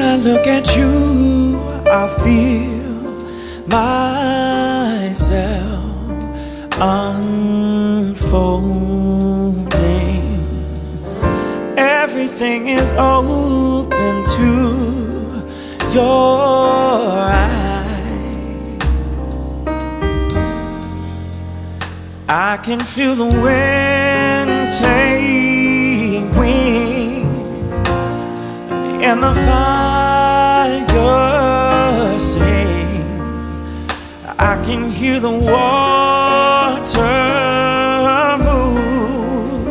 look at you, I feel myself unfolding. Everything is open to your eyes. I can feel the wind take wing and the fire can hear the water move,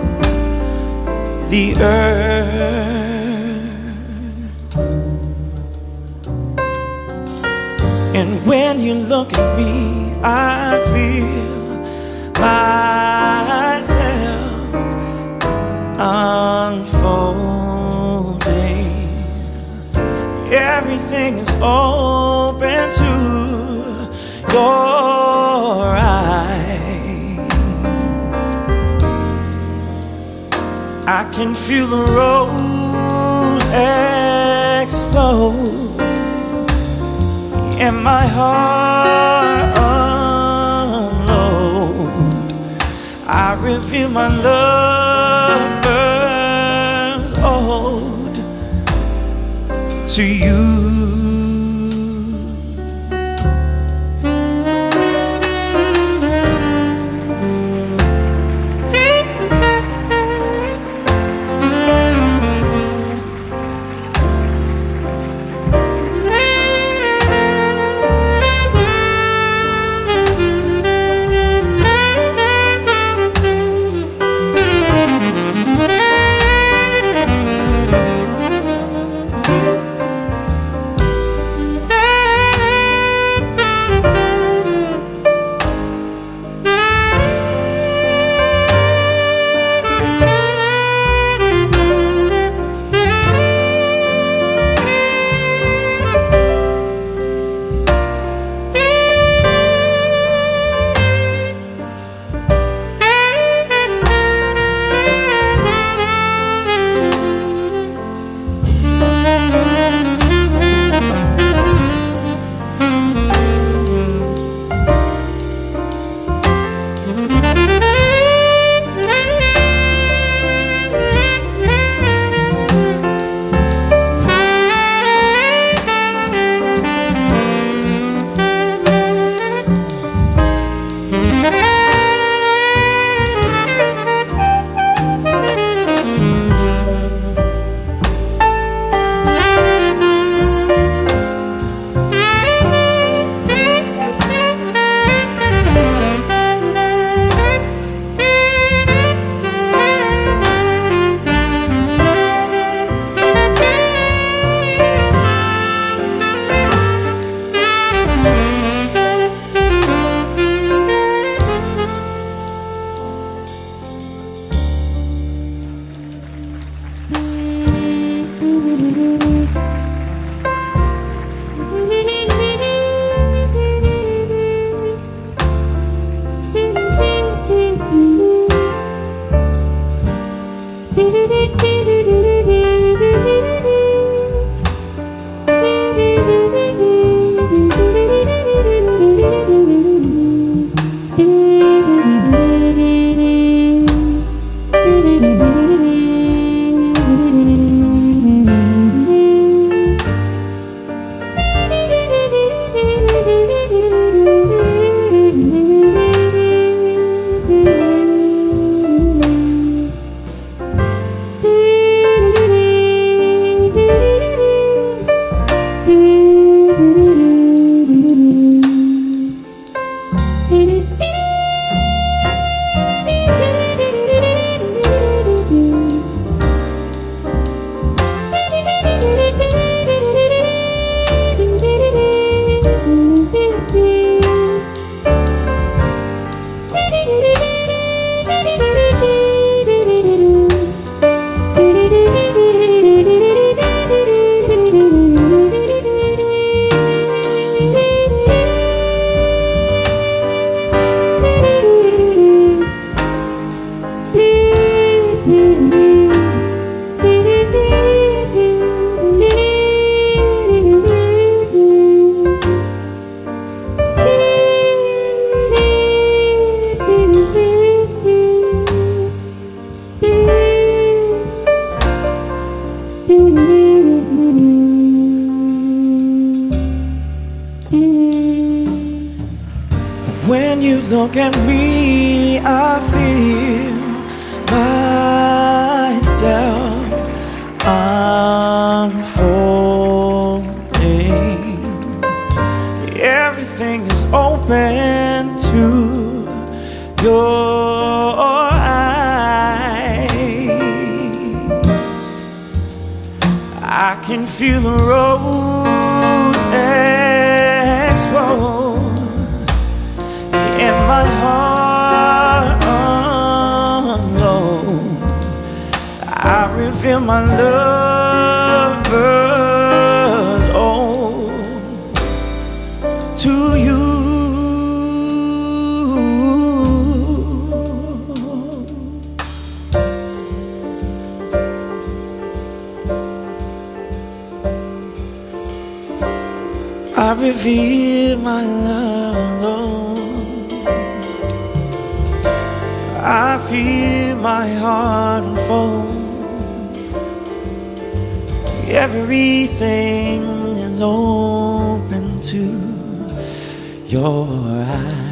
the earth. And when you look at me, I feel myself unfolding. Everything is open to your eyes. I can feel the road explode and my heart unload. I reveal my lover's ode to you. Mm-hmm. You look at me, I feel myself unfolding. Everything is open to your eyes. I can feel the rose my heart oh, unload. I reveal my love oh, to you. I reveal my love, Lord. I feel my heart unfold. Everything is open to your eyes.